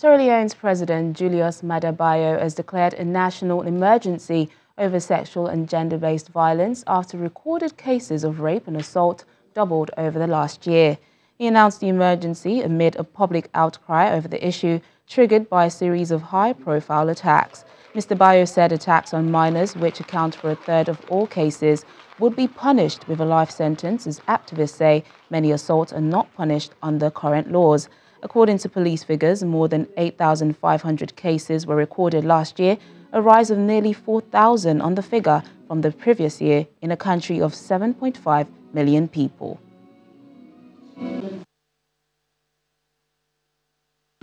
Sierra Leone's President Julius Maada Bio has declared a national emergency over sexual and gender-based violence after recorded cases of rape and assault doubled over the last year. He announced the emergency amid a public outcry over the issue triggered by a series of high-profile attacks. Mr. Bio said attacks on minors, which account for a third of all cases, would be punished with a life sentence, as activists say many assaults are not punished under current laws. According to police figures, more than 8,500 cases were recorded last year, a rise of nearly 4,000 on the figure from the previous year in a country of 7.5 million people.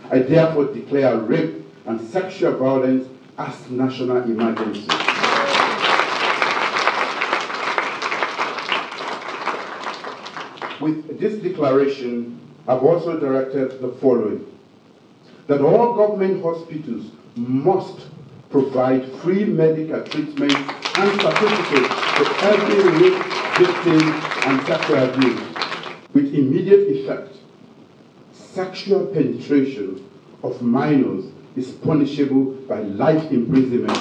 I therefore declare rape and sexual violence as national emergency. With this declaration, I've also directed the following. That all government hospitals must provide free medical treatment and certificates to every rape victim and sexual abuse with immediate effect. Sexual penetration of minors is punishable by life imprisonment